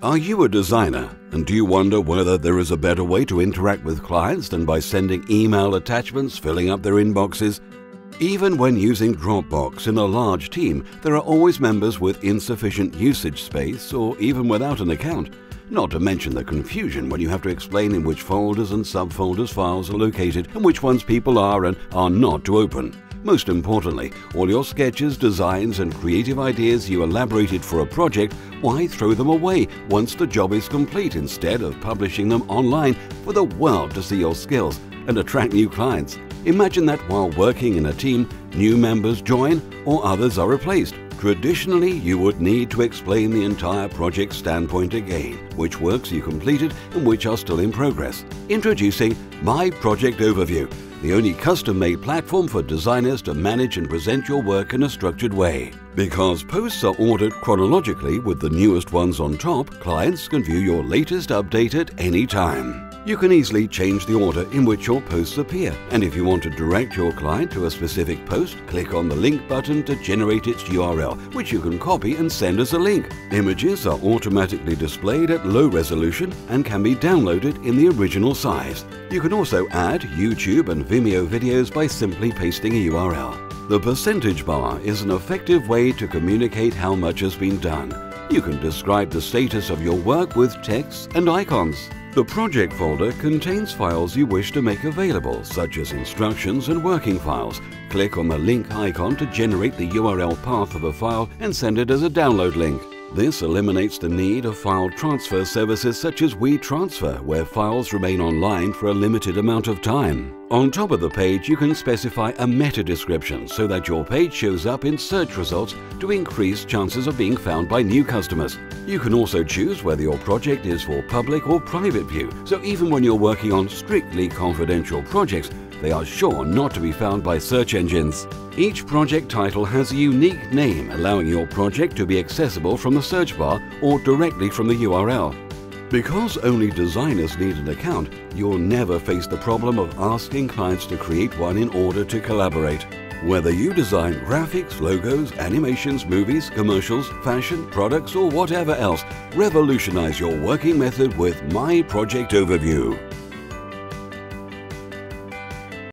Are you a designer and do you wonder whether there is a better way to interact with clients than by sending email attachments filling up their inboxes? Even when using Dropbox in a large team, there are always members with insufficient usage space or even without an account. Not to mention the confusion when you have to explain in which folders and subfolders files are located and which ones people are and are not to open. Most importantly, all your sketches, designs and creative ideas you elaborated for a project, why throw them away once the job is complete instead of publishing them online for the world to see your skills and attract new clients? Imagine that while working in a team, new members join or others are replaced. Traditionally, you would need to explain the entire project standpoint again, which works you completed and which are still in progress. Introducing My Project Overview, the only custom-made platform for designers to manage and present your work in a structured way. Because posts are ordered chronologically with the newest ones on top, clients can view your latest update at any time. You can easily change the order in which your posts appear, and if you want to direct your client to a specific post, click on the link button to generate its URL, which you can copy and send as a link. Images are automatically displayed at low resolution and can be downloaded in the original size. You can also add YouTube and Vimeo videos by simply pasting a URL. The percentage bar is an effective way to communicate how much has been done. You can describe the status of your work with text and icons. The project folder contains files you wish to make available, such as instructions and working files. Click on the link icon to generate the URL path of a file and send it as a download link. This eliminates the need of file transfer services such as WeTransfer, where files remain online for a limited amount of time. On top of the page, you can specify a meta description so that your page shows up in search results to increase chances of being found by new customers. You can also choose whether your project is for public or private view, so even when you're working on strictly confidential projects, they are sure not to be found by search engines. Each project title has a unique name, allowing your project to be accessible from the search bar or directly from the URL. Because only designers need an account, you'll never face the problem of asking clients to create one in order to collaborate. Whether you design graphics, logos, animations, movies, commercials, fashion, products or whatever else, revolutionize your working method with My Project Overview.